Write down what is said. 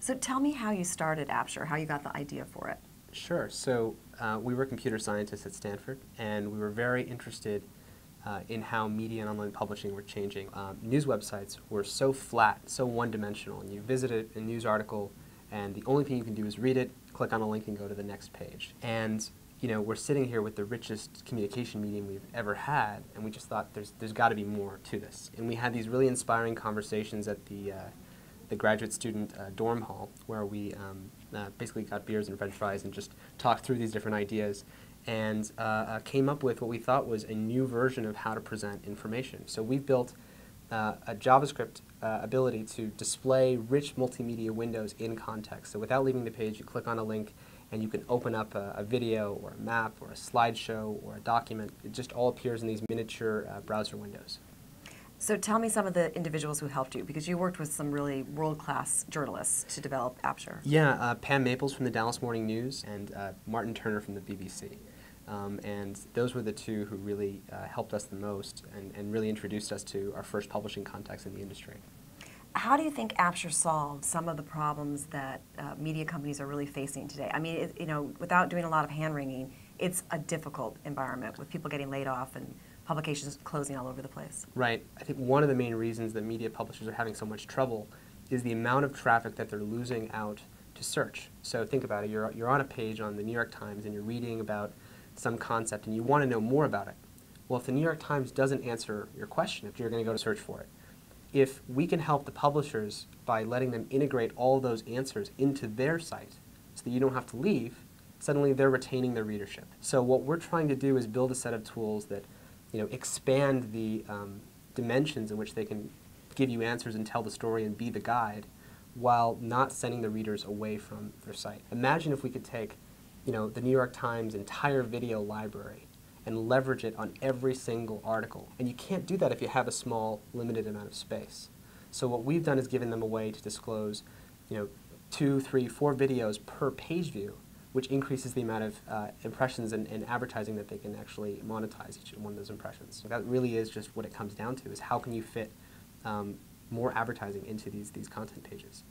So tell me how you started Apture, how you got the idea for it. Sure. So uh, we were computer scientists at Stanford, and we were very interested uh, in how media and online publishing were changing. Um, news websites were so flat, so one-dimensional, and you visit a, a news article, and the only thing you can do is read it, click on a link, and go to the next page. And you know, we're sitting here with the richest communication medium we've ever had, and we just thought there's there's got to be more to this. And we had these really inspiring conversations at the uh, the graduate student uh, dorm hall, where we um, uh, basically got beers and French fries and just talked through these different ideas, and uh, uh, came up with what we thought was a new version of how to present information. So we built uh, a JavaScript ability to display rich multimedia windows in context. So without leaving the page, you click on a link and you can open up a, a, video or a map or a slideshow or a document. It just all appears in these miniature uh, browser windows. So tell me some of the individuals who helped you, because you worked with some really world-class journalists to develop Apture. Yeah, uh, Pam Maples from the Dallas Morning News and uh, Martin Turner from the BBC. Um, and those were the two who really uh, helped us the most and, and really introduced us to our first publishing contacts in the industry. How do you think Apture solves some of the problems that uh, media companies are really facing today? I mean, it, you know, without doing a lot of hand wringing, it's a difficult environment with people getting laid off and publications closing all over the place. Right. I think one of the main reasons that media publishers are having so much trouble is the amount of traffic that they're losing out to search. So think about it. You're, you're on a page on the New York Times and you're reading about some concept and you want to know more about it. Well, if the New York Times doesn't answer your question, if you're going to go to search for it, if we can help the publishers by letting them integrate all those answers into their site so that you don't have to leave, suddenly they're retaining their readership. So what we're trying to do is build a set of tools that you know, expand the um, dimensions in which they can give you answers and tell the story and be the guide while not sending the readers away from their site. Imagine if we could take you know, the New York Times entire video library and leverage it on every single article. And you can't do that if you have a small, limited amount of space. So what we've done is given them a way to disclose, you know, two, three, four videos per page view, which increases the amount of uh, impressions and, and, advertising that they can actually monetize each one of those impressions. So that really is just what it comes down to, is how can you fit um, more advertising into these, these content pages.